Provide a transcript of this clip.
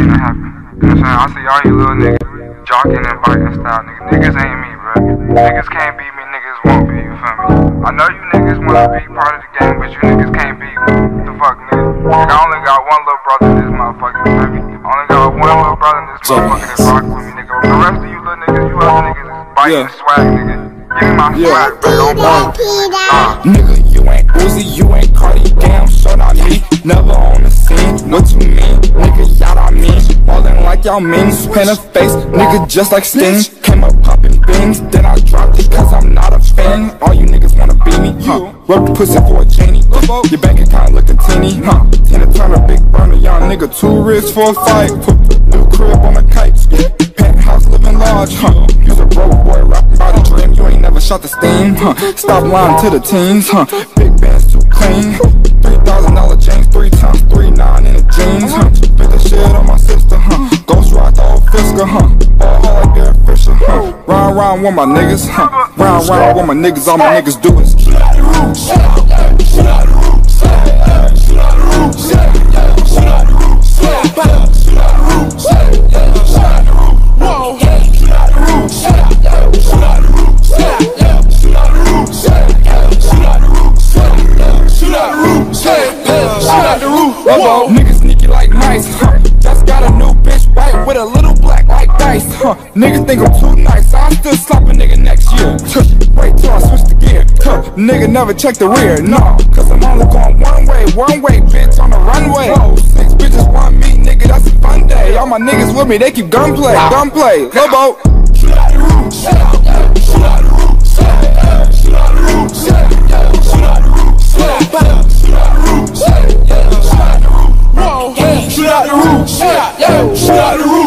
everything that happened. You know what I'm saying? I see all you little niggas jocking and biting style, nigga. Niggas ain't me, bro. Niggas can't beat me, niggas won't be, you feel me? I know you niggas wanna be part of the game, but you niggas can't beat me. The fuck, nigga? Nigga, I only got one little brother in this motherfucker, you feel me? I only got one little brother in this motherfucker that's rocking with me, nigga. The rest of you little niggas, you other niggas is biting Yeah. the swag, nigga. Give me my Yeah. swag, bro. Don't bother. Nah. Nigga, you ain't Uzi, you ain't Carti, damn, so not me. Never on the scene, what you mean? Like y'all mean. Paint a face, nigga, just like Sting. Came up poppin' beans, then I dropped it cause I'm not a fan. All you niggas wanna be me, huh? Rub the pussy for a genie. Your bank account looking teeny, huh? Tina Turner, big burner, young nigga, too rich for a fight. Put new crib on a kite, penthouse living large, huh? Use a broke boy rapping about a dream, you ain't never shot the steam, huh? Stop lying to the teens, huh? Big bands Round round with my niggas, huh? Round round with my niggas, all my niggas do is. Niggas sneaky like Huh, niggas think I'm too nice, I still slap a nigga next year. Wait till I switch the gear. Huh, nigga never check the rear, no. Cause I'm only going one way, one way, bitch, on the runway. Whoa, six bitches want me, nigga, that's a fun day. All my niggas with me, they keep gunplay, gunplay. Lobo. Shoot out the roof, shoot out the roof, shoot out the roof, shoot out the roof, shoot out the roof, shoot out the roof, shoot out the roof, shoot out the roof, shoot out the roof, shoot out the roof, shoot out the roof.